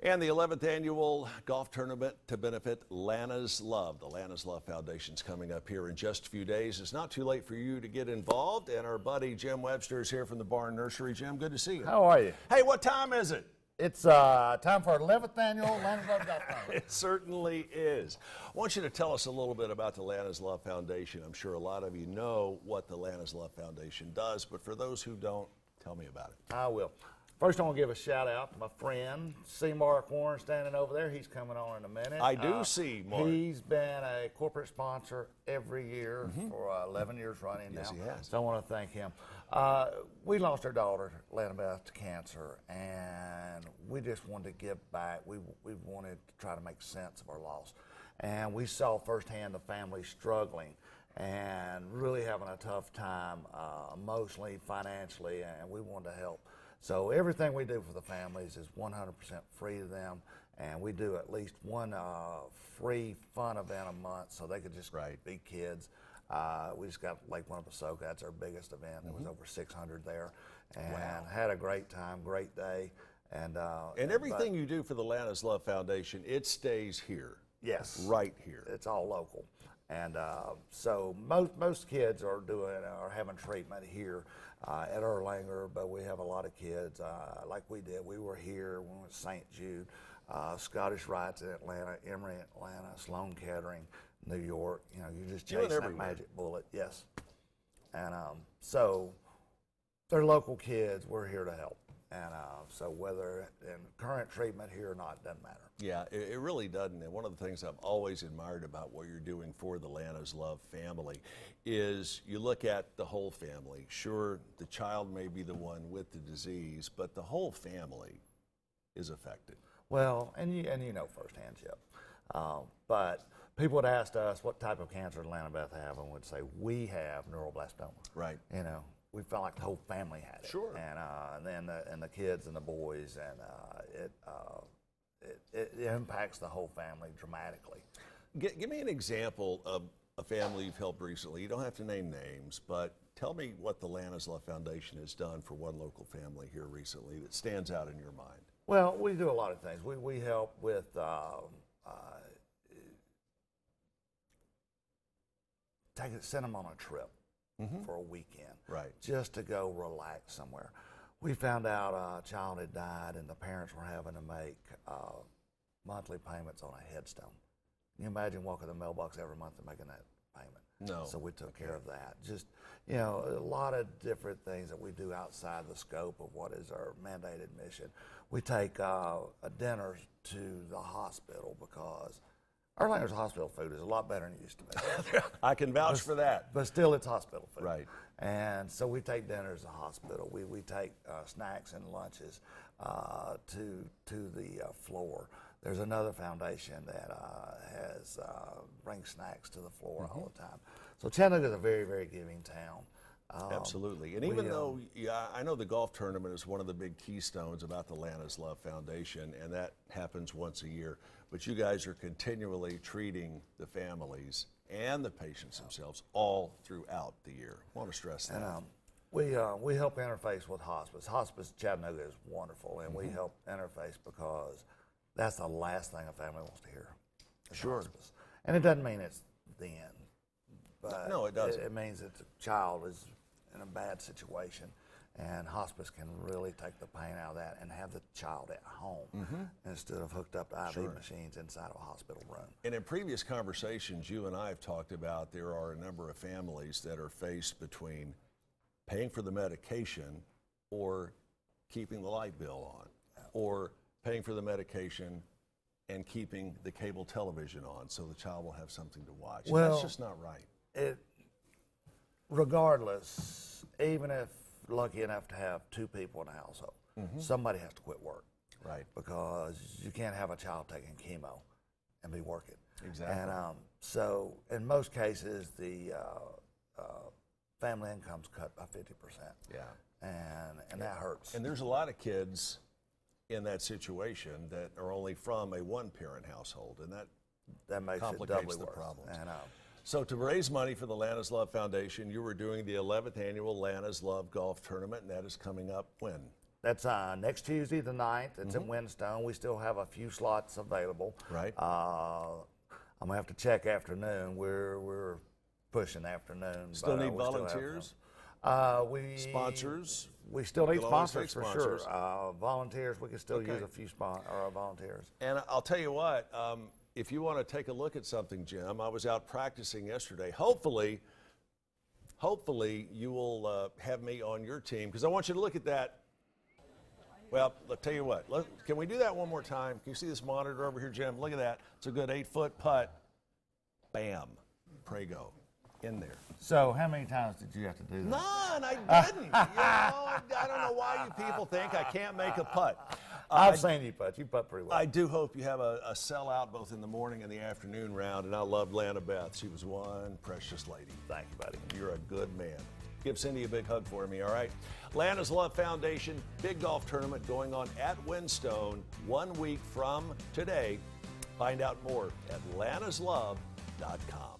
And the 11th annual golf tournament to benefit Lana's Love. The Lana's Love Foundation is coming up here in just a few days. It's not too late for you to get involved. And our buddy Jim Webster is here from the Barn Nursery. Jim, good to see you. How are you? Hey, what time is it? It's uh, time for our 11th annual Lana's Love Golf Tournament. It certainly is. I want you to tell us a little bit about the Lana's Love Foundation. I'm sure a lot of you know what the Lana's Love Foundation does, but for those who don't, tell me about it. I will. First, I want to give a shout out to my friend, C. Mark Warren, standing over there. He's coming on in a minute. I do see Mark. He's been a corporate sponsor every year for uh, 11 years running Yes, now. he has. So I want to thank him. Uh, we lost our daughter, Lana Beth, to cancer, and we just wanted to give back. We, we wanted to try to make sense of our loss. And we saw firsthand the family struggling and really having a tough time uh, emotionally, financially, and we wanted to help. So everything we do for the families is 100% free to them, and we do at least one uh, free fun event a month, so they could just Right. be kids. Uh, we just got Lake Winnepesaukah. That's our biggest event. There Mm-hmm. was over 600 there, and had a great time, great day, and uh, And everything you do for the Lana's Love Foundation, it stays here. Yes. Right here. It's all local. And uh, so most, most kids are doing are having treatment here uh, at Erlanger, but we have a lot of kids uh, like we did. We were here when we went to St. Jude, uh, Scottish Rites in Atlanta, Emory in Atlanta, Sloan Kettering, New York. You know, you're just chasing that magic bullet. Yes. And um, so they're local kids. We're here to help. And uh, so whether in current treatment here or not doesn't matter. Yeah, it, it really doesn't. And one of the things I've always admired about what you're doing for the Lana's Love family is you look at the whole family. Sure, the child may be the one with the disease, but the whole family is affected. Well, and you and you know firsthand, Chip. Um, but people would ask us what type of cancer did Lana Beth have, and would say we have neuroblastoma. Right. You know, we felt like the whole family had it. Sure. And uh, and then the, and the kids and the boys, and uh, it, uh, it it impacts the whole family dramatically. G- give me an example of a family you've helped recently. You don't have to name names, but tell me what the Lana's Love Foundation has done for one local family here recently that stands out in your mind. Well, we do a lot of things. We, we help with um, uh, take send them on a trip for a weekend, Right. Just to go relax somewhere. We found out a child had died, and the parents were having to make uh, monthly payments on a headstone. Can you imagine walking the mailbox every month and making that payment? No. So we took care of that. Just, you know, a lot of different things that we do outside the scope of what is our mandated mission. We take uh, a dinner to the hospital because Erlanger's hospital food is a lot better than it used to be. I can vouch for that. but still, it's hospital food. Right. And so we take dinners to hospital. We, we take uh, snacks and lunches uh, to to the uh, floor. There's another foundation that uh, has uh, brings snacks to the floor all the time. So Chattanooga is a very very giving town. Um, Absolutely. And we, even um, though yeah, I know the golf tournament is one of the big keystones about the Lana's Love Foundation, and that happens once a year, but you guys are continually treating the families and the patients themselves all throughout the year. I want to stress that. And um, we uh, we help interface with hospice. Hospice Chattanooga is wonderful, and Mm-hmm. we help interface because that's the last thing a family wants to hear. Sure. Hospice. And it doesn't mean it's the end. But No, it doesn't. It, means that the child is in a bad situation, and hospice can really take the pain out of that and have the child at home Mm-hmm. instead of hooked up to IV machines inside of a hospital room. And in previous conversations, you and I have talked about there are a number of families that are faced between paying for the medication or keeping the light bill on, or paying for the medication and keeping the cable television on so the child will have something to watch. And Well- that's just not right. it regardless, even if lucky enough to have two people in a household, somebody has to quit work Right. because you can't have a child taking chemo and be working. Exactly. And um, so, in most cases, the uh, uh, family income's cut by fifty percent. Yeah. And and that hurts. And there's a lot of kids in that situation that are only from a one parent household, and that that makes it doubly the worse. problems. And, um, So, to raise money for the Lana's Love Foundation, you were doing the 11th annual Lana's Love Golf Tournament, and that is coming up when? That's uh, next Tuesday, the 9th. It's in Windstone. We still have a few slots available. Mm-hmm. Right. Uh, I'm gonna have to check afternoon. We're we're pushing afternoon. Still but, uh, need have volunteers? some. Uh, we Sponsors? We still need sponsors for sponsors. sure. Uh, volunteers. We can still use a few spon- or uh, volunteers. And I'll tell you what, um, if you want to take a look at something, Jim, I was out practicing yesterday. Hopefully, hopefully you will uh, have me on your team because I want you to look at that. Well, I'll tell you what. Let, can we do that one more time? Can you see this monitor over here, Jim? Look at that. It's a good eight foot putt. Bam. Prego. In there. So, how many times did you have to do that? None, I didn't. you know, I don't know why you people think I can't make a putt. Uh, I've seen you putt. You putt pretty well. I do hope you have a, a sellout both in the morning and the afternoon round. And I loved Lana Beth. She was one precious lady. Thank you, buddy. You're a good man. Give Cindy a big hug for me, all right? Lana's Love Foundation big golf tournament going on at Windstone one week from today. Find out more at lanaslove.com.